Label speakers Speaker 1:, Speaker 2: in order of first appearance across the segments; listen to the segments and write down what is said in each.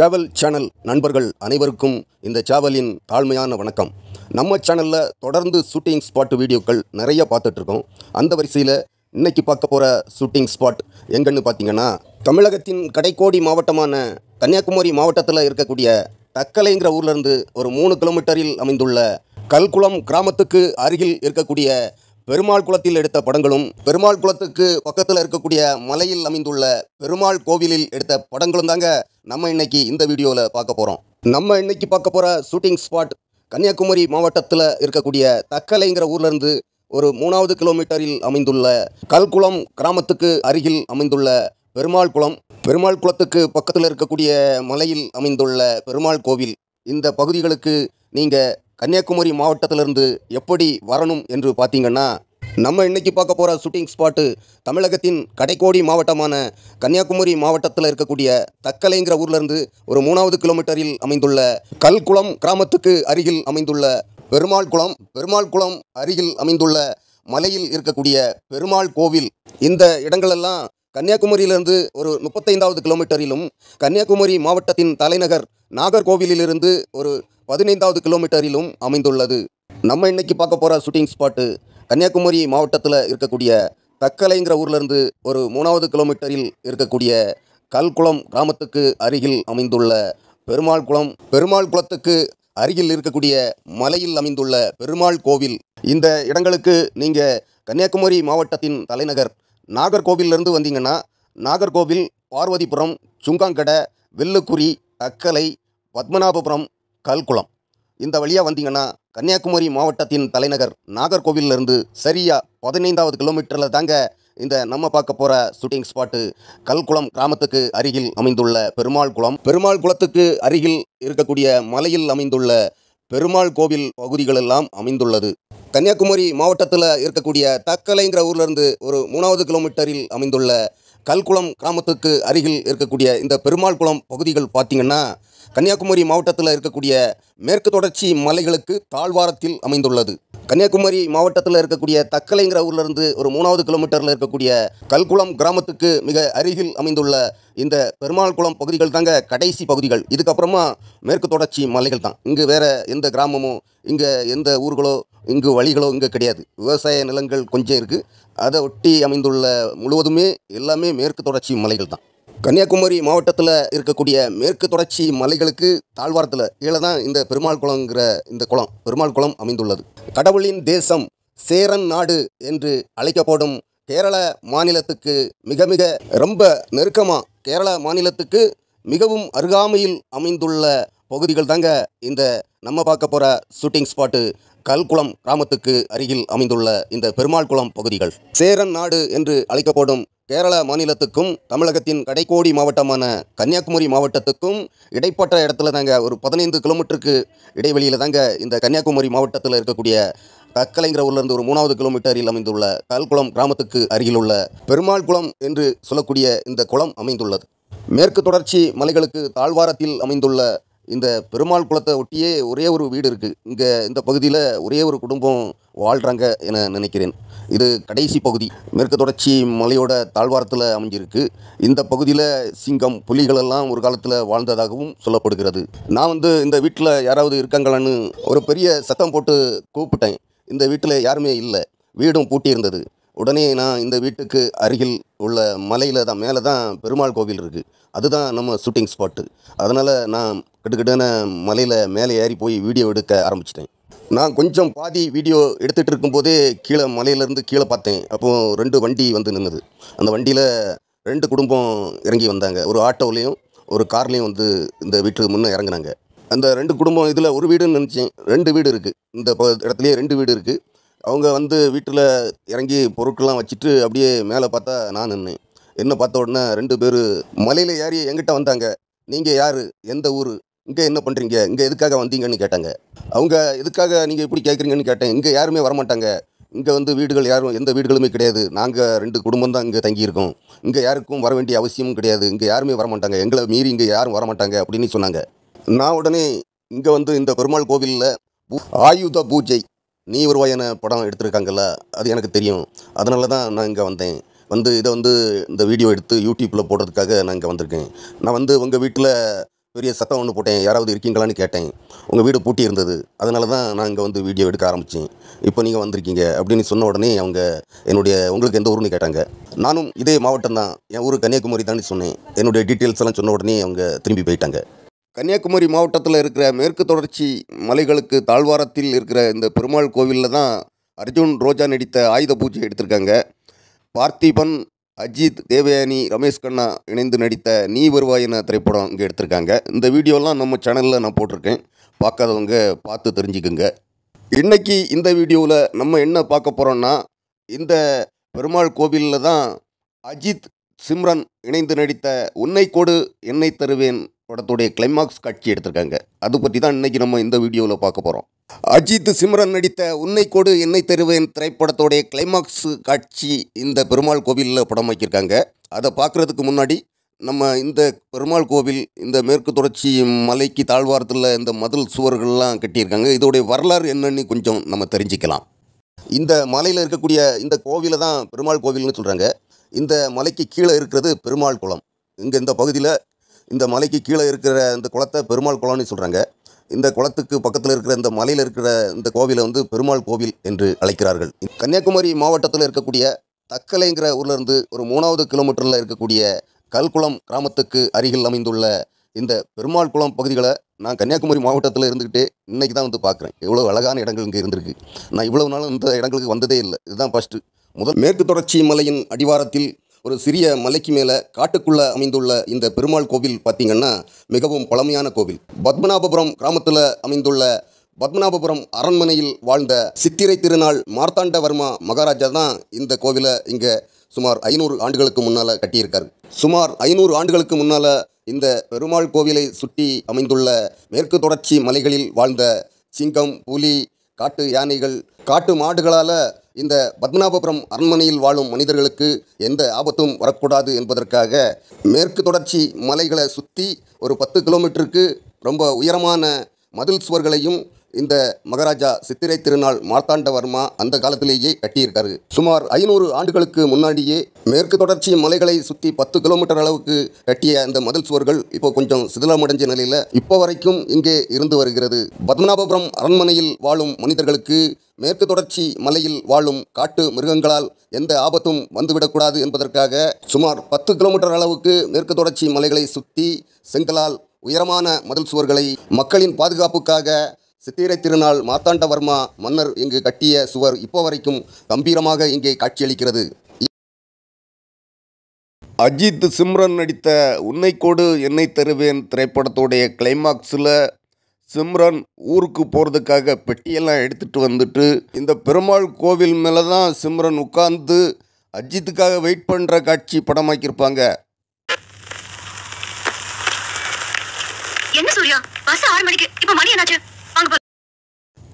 Speaker 1: சேவல் சேனல் நண்பர்கள் அனைவருக்கும் இந்த சேவலின் தாழ்மையான வணக்கம். நம்ம சேனலில் தொடர்ந்து ஷூட்டிங் ஸ்பாட் வீடியோக்கள் நிறைய பார்த்துட்ருக்கோம். அந்த வரிசையில் இன்றைக்கி பார்க்க போகிற ஷூட்டிங் ஸ்பாட் எங்கன்னு பார்த்தீங்கன்னா தமிழகத்தின் கடைக்கோடி மாவட்டமான கன்னியாகுமரி மாவட்டத்தில் இருக்கக்கூடிய தக்கலைங்கிற ஊர்லேருந்து ஒரு மூணு கிலோமீட்டரில் அமைந்துள்ள கல்குளம் கிராமத்துக்கு அருகில் இருக்கக்கூடிய பெருமாள் குளத்தில் எடுத்த படங்களும் பெருமாள் குளத்துக்கு பக்கத்தில் இருக்கக்கூடிய மலையில் அமைந்துள்ள பெருமாள் கோவிலில் எடுத்த படங்களும் தாங்க நம்ம இன்னைக்கு இந்த வீடியோவில் பார்க்க போகிறோம் நம்ம இன்னைக்கு பார்க்க போகிற ஷூட்டிங் ஸ்பாட் கன்னியாகுமரி மாவட்டத்தில் இருக்கக்கூடிய தக்கலைங்கிற ஊர்லேருந்து ஒரு மூணாவது கிலோமீட்டரில் அமைந்துள்ள கல்குளம் கிராமத்துக்கு அருகில் அமைந்துள்ள பெருமாள் குளம் பெருமாள் குளத்துக்கு பக்கத்தில் இருக்கக்கூடிய மலையில் அமைந்துள்ள பெருமாள் கோவில். இந்த பகுதிகளுக்கு நீங்கள் கன்னியாகுமரி மாவட்டத்திலிருந்து எப்படி வரணும் என்று பார்த்தீங்கன்னா நம்ம இன்றைக்கி பார்க்க போகிற ஷூட்டிங் ஸ்பாட்டு தமிழகத்தின் கடைக்கோடி மாவட்டமான கன்னியாகுமரி மாவட்டத்தில் இருக்கக்கூடிய தக்கலைங்கிற ஊர்லேருந்து ஒரு மூணாவது கிலோமீட்டரில் அமைந்துள்ள கல்குளம் கிராமத்துக்கு அருகில் அமைந்துள்ள பெருமாள் குளம் பெருமாள் குளம் அருகில் அமைந்துள்ள மலையில் இருக்கக்கூடிய பெருமாள் கோவில். இந்த இடங்களெல்லாம் கன்னியாகுமரியிலிருந்து ஒரு முப்பத்தைந்தாவது கிலோமீட்டரிலும் கன்னியாகுமரி மாவட்டத்தின் தலைநகர் நாகர்கோவிலிலிருந்து ஒரு பதினைந்தாவது கிலோமீட்டரிலும் அமைந்துள்ளது. நம்ம இன்னைக்கு பார்க்க போகிற ஷூட்டிங் ஸ்பாட்டு கன்னியாகுமரி மாவட்டத்தில் இருக்கக்கூடிய தக்கலைங்கிற ஊர்லேருந்து ஒரு மூணாவது கிலோமீட்டரில் இருக்கக்கூடிய கல்குளம் கிராமத்துக்கு அருகில் அமைந்துள்ள பெருமாள் குளம் பெருமாள் குளத்துக்கு அருகில் இருக்கக்கூடிய மலையில் அமைந்துள்ள பெருமாள் கோவில். இந்த இடங்களுக்கு நீங்கள் கன்னியாகுமரி மாவட்டத்தின் தலைநகர் நாகர்கோவிலிருந்து வந்தீங்கன்னா நாகர்கோவில் பார்வதிபுரம் சுங்காங்கடை வெள்ளுக்குறி தக்கலை பத்மநாபபுரம் கல்குளம். இந்த வழியாக வந்தீங்கன்னா கன்னியாகுமரி மாவட்டத்தின் தலைநகர் நாகர்கோவிலிருந்து சரியாக பதினைந்தாவது கிலோமீட்டரில் தாங்க இந்த நம்ம பார்க்க போகிற ஷூட்டிங் ஸ்பாட்டு கல்குளம் கிராமத்துக்கு அருகில் அமைந்துள்ள பெருமாள் குளம். பெருமாள் குளத்துக்கு அருகில் இருக்கக்கூடிய மலையில் அமைந்துள்ள பெருமாள் கோவில் பகுதிகளெல்லாம் அமைந்துள்ளது. கன்னியாகுமரி மாவட்டத்தில் இருக்கக்கூடிய தக்கலைங்கிற ஊர்லேருந்து ஒரு மூணாவது கிலோமீட்டரில் அமைந்துள்ள கல்குளம் கிராமத்துக்கு அருகில் இருக்கக்கூடிய இந்த பெருமாள் குளம் பகுதிகள் பார்த்திங்கன்னா கன்னியாகுமரி மாவட்டத்தில் இருக்கக்கூடிய மேற்கு தொடர்ச்சி மலைகளுக்கு தாழ்வாரத்தில் அமைந்துள்ளது. கன்னியாகுமரி மாவட்டத்தில் இருக்கக்கூடிய தக்கலைங்கிற ஊர்லேருந்து ஒரு மூணாவது கிலோமீட்டரில் இருக்கக்கூடிய கல்குளம் கிராமத்துக்கு மிக அருகில் அமைந்துள்ள இந்த பெருமாள் குளம் பகுதிகள் தாங்க கடைசி பகுதிகள். இதுக்கப்புறமா மேற்கு தொடர்ச்சி மலைகள் தான். இங்கு வேற எந்த கிராமமோ இங்கே எந்த ஊர்களோ இங்கு வழிகளோ இங்கே கிடையாது. விவசாய நிலங்கள் கொஞ்சம் இருக்குது அதை ஒட்டி அமைந்துள்ள முழுவதுமே எல்லாமே மேற்கு தொடர்ச்சி மலைகள் தான். கன்னியாகுமரி மாவட்டத்தில் இருக்கக்கூடிய மேற்கு தொடர்ச்சி மலைகளுக்கு தாழ்வாரத்தில் கீழே தான் இந்த பெருமாள் குளங்கிற இந்த குளம் பெருமாள் குளம் அமைந்துள்ளது. கடவுளின் தேசம் சேரன் நாடு என்று அழைக்கப்படும் கேரள மாநிலத்துக்கு மிக மிக ரொம்ப நெருக்கமாக கேரள மாநிலத்துக்கு மிகவும் அருகாமையில் அமைந்துள்ள பகுதிகள் தாங்க இந்த நம்ம பார்க்க போகிற ஷூட்டிங் ஸ்பாட்டு கல்குளம் கிராமத்துக்கு அருகில் அமைந்துள்ள இந்த பெருமாள் குளம் பகுதிகள். சேரன் நாடு என்று அழைக்கப்படும் கேரள மாநிலத்துக்கும் தமிழகத்தின் கடைக்கோடி மாவட்டமான கன்னியாகுமரி மாவட்டத்துக்கும் இடைப்பட்ட இடத்துல தாங்க ஒரு பதினைந்து கிலோமீட்டருக்கு இடைவெளியில் தாங்க இந்த கன்னியாகுமரி மாவட்டத்தில் இருக்கக்கூடிய கக்கலைங்கிற ஊர்லேருந்து ஒரு மூணாவது கிலோமீட்டரில் அமைந்துள்ள கல்குளம் கிராமத்துக்கு அருகிலுள்ள பெருமாள் குளம் என்று சொல்லக்கூடிய இந்த குளம் அமைந்துள்ளது. மேற்கு தொடர்ச்சி மலைகளுக்கு தாழ்வாரத்தில் அமைந்துள்ள இந்த பெருமாள் குளத்தை ஒட்டியே ஒரே ஒரு வீடு இருக்குது இங்கே இந்த பகுதியில் ஒரே ஒரு குடும்பம் வாழ்கிறாங்க என நினைக்கிறேன். இது கடைசி பகுதி. மேற்கு தொடர்ச்சி மலையோட தாழ்வாரத்தில் அமைஞ்சிருக்கு. இந்த பகுதியில் சிங்கம் புலிகளெல்லாம் ஒரு காலத்தில் வாழ்ந்ததாகவும் சொல்லப்படுகிறது. நான் வந்து இந்த வீட்டில் யாராவது இருக்காங்களான்னு ஒரு பெரிய சத்தம் போட்டு கூப்பிட்டேன். இந்த வீட்டில் யாருமே இல்லை. வீடும் பூட்டி இருந்தது உடனே நான் இந்த வீட்டுக்கு அருகில் உள்ள மலையில் தான் மேலே தான் பெருமாள் கோவில் இருக்குது அதுதான் நம்ம ஷூட்டிங் ஸ்பாட்டு. அதனால் நான் கிட்டக்கிட்டன மலையில் மேலே ஏறி போய் வீடியோ எடுக்க ஆரம்பிச்சிட்டேன். நான் கொஞ்சம் பாதி வீடியோ எடுத்துகிட்டு இருக்கும்போதே கீழே மலையிலேருந்து கீழே பார்த்தேன். அப்போது ரெண்டு வண்டி வந்து நின்றுது அந்த வண்டியில் ரெண்டு குடும்பம் இறங்கி வந்தாங்க. ஒரு ஆட்டோலேயும் ஒரு கார்லேயும் வந்து இந்த வீட்டுக்கு முன்னே இறங்குனாங்க. அந்த ரெண்டு குடும்பம் இதில் ஒரு வீடுன்னு நினச்சேன். ரெண்டு வீடு இருக்குது இந்த ப இடத்துலையே ரெண்டு வீடு இருக்குது அவங்க வந்து வீட்டில் இறங்கி பொருட்கள்லாம் வச்சுட்டு அப்படியே மேலே பார்த்தா நான் நின்னேன். என்ன பார்த்த உடனே ரெண்டு பேர் மலையில் ஏறி எங்கிட்ட வந்தாங்க. நீங்கள் யார்? எந்த ஊர்? இங்கே என்ன பண்ணுறீங்க? இங்கே எதுக்காக வந்தீங்கன்னு கேட்டாங்க. அவங்க எதுக்காக நீங்கள் இப்படி கேட்குறீங்கன்னு கேட்டேன். இங்கே யாருமே வரமாட்டாங்க. இங்கே வந்து வீடுகள் யாரும் எந்த வீடுகளுமே கிடையாது. நாங்கள் ரெண்டு குடும்பம் தான் இங்கே தங்கியிருக்கோம். இங்கே யாருக்கும் வர வேண்டிய அவசியமும் கிடையாது. இங்கே யாருமே வரமாட்டாங்க. எங்களை மீறி இங்கே யாரும் வரமாட்டாங்க அப்படின்னு சொன்னாங்க. நான் உடனே இங்கே வந்து இந்த பெருமாள் கோவிலில் ஆயுத பூஜை நீ வருவாயன படம் எடுத்திருக்காங்கல்ல அது எனக்கு தெரியும். அதனால தான் நான் இங்கே வந்தேன். வந்து இதை வந்து இந்த வீடியோ எடுத்து யூடியூப்பில் போடுறதுக்காக நான் இங்கே வந்திருக்கேன். நான் வந்து உங்கள் வீட்டில் பெரிய சத்தம் ஒன்று போட்டேன். யாராவது இருக்கீங்களான்னு கேட்டேன். உங்கள் வீடு பூட்டி இருந்தது. அதனால தான் நான் இங்கே வந்து வீடியோ எடுக்க ஆரம்பித்தேன் இப்போ நீங்கள் வந்திருக்கீங்க அப்படின்னு சொன்ன உடனே அவங்க என்னுடைய உங்களுக்கு எந்த ஊருன்னு கேட்டாங்க. நானும் இதே மாவட்டம் தான். என் ஊர் கன்னியாகுமரி தான் சொன்னேன். என்னுடைய டீட்டெயில்ஸ் எல்லாம் சொன்ன உடனே அவங்க திரும்பி போயிட்டாங்க. கன்னியாகுமரி மாவட்டத்தில் இருக்கிற மேற்கு தொடர்ச்சி மலைகளுக்கு தாழ்வாரத்தில் இருக்கிற இந்த பெருமாள் கோவிலில் தான் அர்ஜுன் ரோஜா நடித்த ஆயுத பூஜை எடுத்திருக்காங்க. பார்த்திபன் அஜித் தேவயானி ரமேஷ் கண்ணா இணைந்து நடித்த நீ வருவாய் என திரைப்படம் இங்கே எடுத்திருக்காங்க. இந்த வீடியோலாம் நம்ம சேனலில் நான் போட்டிருக்கேன். பார்க்காதவங்க பார்த்து தெரிஞ்சுக்குங்க. இன்றைக்கி இந்த வீடியோவில் நம்ம என்ன பார்க்க போகிறோம்னா இந்த பெருமாள் கோவிலில் தான் அஜித் சிம்ரன் இணைந்து நடித்த உன்னை கொடு என்னை தருவேன் படத்துடைய கிளைமாக்ஸ் காட்சி எடுத்திருக்காங்க. அது பற்றி தான் இன்றைக்கி நம்ம இந்த வீடியோவில் பார்க்க போகிறோம் அஜித் சிம்ரன் நடித்த உன்னை கொடு என்னை தருவேன் திரைப்படத்தோடைய கிளைமாக்ஸ் காட்சி இந்த பெருமாள் கோவிலில் படமாக்கியிருக்காங்க அதை பார்க்குறதுக்கு முன்னாடி நம்ம இந்த பெருமாள் கோவில் இந்த மேற்கு தொடர்ச்சி மலைக்கு தாழ்வாரத்தில் இந்த மதில் சுவர்கள்லாம் கட்டியிருக்காங்க. இதோடைய வரலாறு என்னன்னு கொஞ்சம் நம்ம தெரிஞ்சுக்கலாம். இந்த மலையில் இருக்கக்கூடிய இந்த கோவிலை தான் பெருமாள் கோவில்னு சொல்கிறாங்க இந்த மலைக்கு கீழே இருக்கிறது பெருமாள் குளம். இங்கே இந்த பகுதியில் இந்த மலைக்கு கீழே இருக்கிற இந்த குளத்தை பெருமாள் குளம்னு சொல்கிறாங்க இந்த குளத்துக்கு பக்கத்தில் இருக்கிற இந்த மலையில் இருக்கிற இந்த கோவிலை வந்து பெருமாள் கோவில் என்று அழைக்கிறார்கள். கன்னியாகுமரி மாவட்டத்தில் இருக்கக்கூடிய தக்கலைங்கிற ஊர்லேருந்து ஒரு மூணாவது கிலோமீட்டரில் இருக்கக்கூடிய கல்குளம் கிராமத்துக்கு அருகில் அமைந்துள்ள இந்த பெருமாள் குளம் பகுதிகளை நான் கன்னியாகுமரி மாவட்டத்தில் இருந்துக்கிட்டே இன்றைக்கி தான் வந்து பார்க்குறேன் இவ்வளோ அழகான இடங்கள் இங்கே இருந்திருக்கு. நான் இவ்வளவு நாளும் இந்த இடங்களுக்கு வந்ததே இல்லை. இதுதான் ஃபஸ்ட்டு முதல் மேற்கு தொடர்ச்சி மலையின் அடிவாரத்தில் ஒரு சிறிய மலைக்கு மேலே காட்டுக்குள்ளே அமைந்துள்ள இந்த பெருமாள் கோவில் பார்த்திங்கன்னா மிகவும் பழமையான கோவில். பத்மநாபபுரம் கிராமத்தில் அமைந்துள்ள பத்மநாபபுரம் அரண்மனையில் வாழ்ந்த சித்திரை திருநாள் மார்த்தாண்டவர்மா மகாராஜா தான் இந்த கோவிலை இங்கே சுமார் ஐநூறு ஆண்டுகளுக்கு முன்னால் கட்டியிருக்காரு. சுமார் ஐநூறு ஆண்டுகளுக்கு முன்னால் இந்த பெருமாள் கோவிலை சுற்றி அமைந்துள்ள மேற்கு தொடர்ச்சி மலைகளில் வாழ்ந்த சிங்கம் புலி காட்டு யானைகள் காட்டு மாடுகளால் இந்த பத்மநாபபுரம் அரண்மனையில் வாழும் மனிதர்களுக்கு எந்த ஆபத்தும் வரக்கூடாது என்பதற்காக மேற்கு தொடர்ச்சி மலைகளை சுற்றி ஒரு பத்து கிலோமீட்டருக்கு ரொம்ப உயரமான மதில் சுவர்களையும் இந்த மகாராஜா சித்திரை திருநாள் மார்த்தாண்டவர்மா அந்த காலத்திலேயே கட்டியிருக்காரு. சுமார் ஐநூறு ஆண்டுகளுக்கு முன்னாடியே மேற்கு தொடர்ச்சி மலைகளை சுற்றி பத்து கிலோமீட்டர் அளவுக்கு கட்டிய அந்த மதில் சுவர்கள் இப்போ கொஞ்சம் சிதிலமடைஞ்ச நிலையில் இப்போ வரைக்கும் இங்கே இருந்து வருகிறது. பத்மநாபபுரம் அரண்மனையில் வாழும் மனிதர்களுக்கு மேற்கு தொடர்ச்சி மலையில் வாழும் காட்டு மிருகங்களால் எந்த ஆபத்தும் வந்துவிடக்கூடாது என்பதற்காக சுமார் பத்து கிலோமீட்டர் அளவுக்கு மேற்கு தொடர்ச்சி மலைகளை சுற்றி செங்கலால் உயரமான மதில் சுவர்களை மக்களின் பாதுகாப்புக்காக சித்திரை திருநாள் மாத்தாண்டவர்மா மன்னர் இங்கு கட்டிய சுவர் இப்போ வரைக்கும் கம்பீரமாக இங்கே காட்சியளிக்கிறது. அஜித் சிம்ரன் நடித்த உன்னை கோடு என்னை தருவேன் திரைப்படத்துடைய கிளைமாக்ஸில் சிம்ரன் ஊருக்கு போகிறதுக்காக பெட்டியெல்லாம் எடுத்துகிட்டு வந்துட்டு இந்த பெருமாள் கோவில் மேலே தான் சிம்ரன் உட்கார்ந்து அஜித்துக்காக வெயிட் பண்ணுற காட்சி படமாக்கியிருப்பாங்க.
Speaker 2: என்ன சூர்யா? பஸ் ஆறு மணிக்கு. இப்போ மணி என்னாச்சு?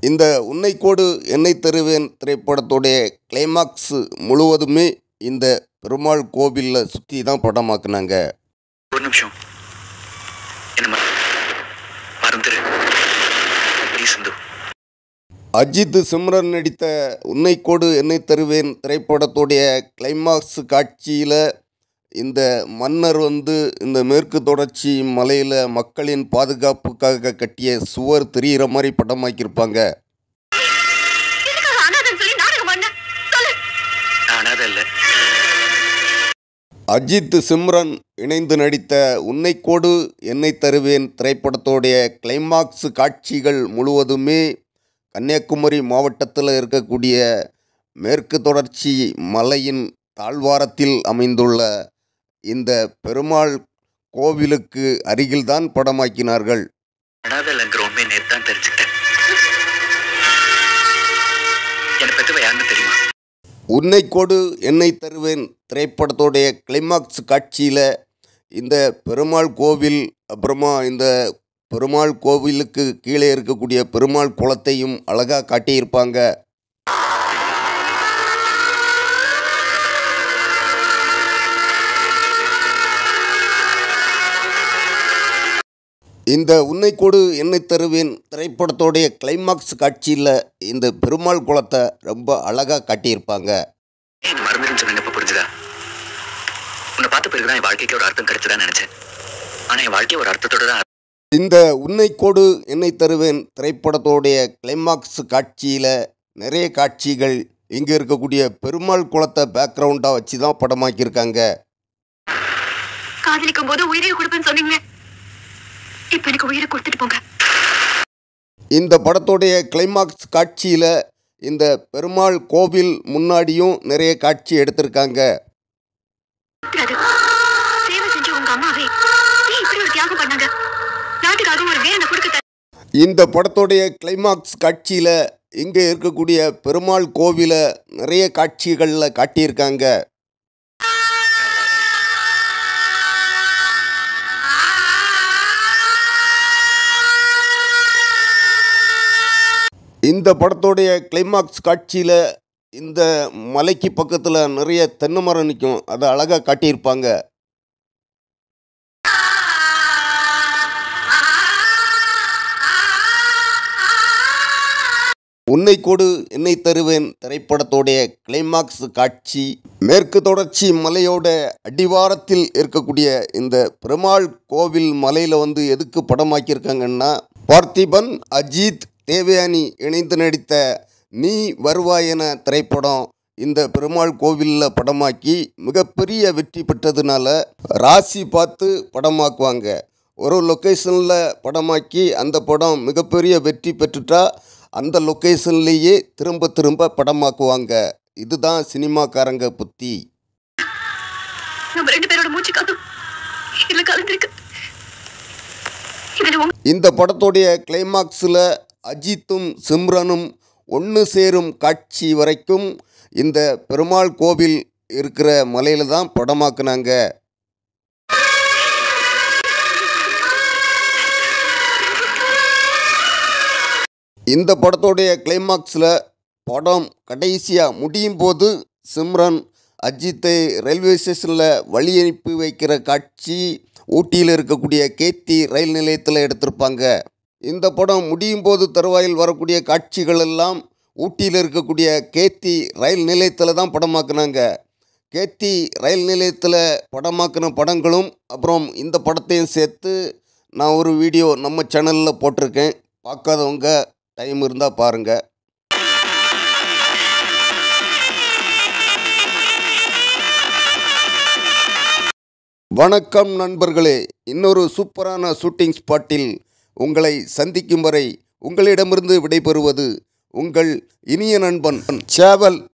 Speaker 1: இந்த உன்னை கோடு என்னை தருவேன் திரைப்படத்துடைய கிளைமாக்ஸ் முழுவதுமே இந்த பெருமாள் கோவிலில் சுற்றி தான் படமாக்குனாங்க.
Speaker 3: ஒரு நிமிஷம்.
Speaker 1: அஜித் சிம்ரன் நடித்த உன்னை கோடு என்னை தருவேன் திரைப்படத்துடைய கிளைமாக்ஸ் காட்சியில் இந்த மன்னர் வந்து இந்த மேற்கு தொடர்ச்சி மலையில் மக்களின் பாதுகாப்புக்காக கட்டிய சுவர் தெரிகிற மாதிரி படமாக்கியிருப்பாங்க. அஜித் சிம்ரன் இணைந்து நடித்த உன்னை கோடு என்னை தருவேன் திரைப்படத்தோடைய கிளைமாக்ஸ் காட்சிகள் முழுவதுமே கன்னியாகுமரி மாவட்டத்தில் இருக்கக்கூடிய மேற்கு தொடர்ச்சி மலையின் தாழ்வாரத்தில் அமைந்துள்ள இந்த பெருமாள் கோவிலுக்கு அருகில்தான் படமாக்கினார்கள். உன்னை கொடு என்னை தருவேன். திரைப்படத்தோடைய கிளைமாக்ஸ் காட்சியில் இந்த பெருமாள் கோவில் அப்புறமா இந்த பெருமாள் கோவிலுக்கு கீழே இருக்கக்கூடிய பெருமாள் குளத்தையும் அழகாக காட்டியிருப்பாங்க. இந்த உன்னை கொடு என்னை தருவேன் திரைப்படத்தோடைய கிளைமாக்ஸ் காட்சியில் இந்த பெருமாள் குளத்தை ரொம்ப அழகாக காட்டியிருப்பாங்க.
Speaker 3: ஏன் மறந்துடுன்னு சொன்ன இப்ப புரிஞ்சுதா? உன்னை பார்த்த என் வாழ்க்கைக்கு ஒரு அர்த்தம் கிடைச்சதா நினைச்சேன். ஆனா என் வாழ்க்கை ஒரு அர்த்தத்தோட தான்
Speaker 1: இந்த உன்னைக்கோடு என்னை தருவேன் திரைப்படத்தோடைய கிளைமாக்ஸ் காட்சியில் நிறைய காட்சிகள் இங்கே இருக்கக்கூடிய பெருமாள் குளத்தை பேக்ரவுண்டாக வச்சு தான் படமாக்கியிருக்காங்க.
Speaker 2: காதலிக்கும் போது உயிரை கொடுப்பேன்னு சொன்னீங்க இப்ப எனக்கு உயிரை கொடுத்துட்டு போங்க.
Speaker 1: இந்த படத்தோடைய கிளைமாக்ஸ் காட்சியில் இந்த பெருமாள் கோவில் முன்னாடியும் நிறைய காட்சி எடுத்திருக்காங்க. இந்த படத்தோடைய கிளைமாக்ஸ் காட்சியில் இங்கே இருக்கக்கூடிய பெருமாள் கோவிலை நிறைய காட்சிகளில் காட்டியிருக்காங்க. இந்த படத்தோடைய கிளைமாக்ஸ் காட்சியில் இந்த மலைக்கு பக்கத்தில் நிறைய தென்னை மரம் நிற்கும் அதை அழகாக காட்டியிருப்பாங்க. உன்னை கொடு என்னை தருவேன் திரைப்படத்தோடைய கிளைமாக்ஸ் காட்சி. மேற்கு தொடர்ச்சி மலையோட அடிவாரத்தில் இருக்கக்கூடிய இந்த பெருமாள் கோவில் மலையில் வந்து எதுக்கு படமாக்கியிருக்காங்கன்னா பார்த்திபன் அஜித் தேவயானி இணைந்து நடித்த நீ வருவாய் என திரைப்படம் இந்த பெருமாள் கோவிலில் படமாக்கி மிகப்பெரிய வெற்றி பெற்றதுனால ராசி பார்த்து படமாக்குவாங்க. ஒரு லொக்கேஷனில் படமாக்கி அந்த படம் மிகப்பெரிய வெற்றி பெற்றுட்டா அந்த லொக்கேஷன்லேயே திரும்ப திரும்ப படமாக்குவாங்க. இதுதான் சினிமாக்காரங்க புத்தி. இந்த படத்தோடைய கிளைமாக்ஸில் அஜித்தும் சிம்ரனும் ஒன்று சேரும் காட்சி வரைக்கும் இந்த பெருமாள் கோவில் இருக்கிற மலையில் தான் படமாக்குனாங்க. இந்த படத்தோடைய கிளைமாக்ஸில் படம் கடைசியாக முடியும் போது சிம்ரன் அஜித்தை ரயில்வே ஸ்டேஷனில் வழி அனுப்பி வைக்கிற காட்சி ஊட்டியில் இருக்கக்கூடிய கேத்தி ரயில் நிலையத்தில் எடுத்திருப்பாங்க. இந்த படம் முடியும் போது தருவாயில் வரக்கூடிய காட்சிகள் எல்லாம் ஊட்டியில் இருக்கக்கூடிய கேத்தி ரயில் நிலையத்தில் தான் படமாக்குனாங்க. கேத்தி ரயில் நிலையத்தில் படமாக்கின படங்களும் அப்புறம் இந்த படத்தையும் சேர்த்து நான் ஒரு வீடியோ நம்ம சேனலில் போட்டிருக்கேன். பார்க்காதவங்க டைம் இருந்தால் பாருங்கள் வணக்கம் நண்பர்களே. இன்னொரு சூப்பரான ஷூட்டிங் ஸ்பாட்டில் உங்களை சந்திக்கும் வரை உங்களிடமிருந்து விடைபெறுவது உங்கள் இனிய நண்பன் சேவல்.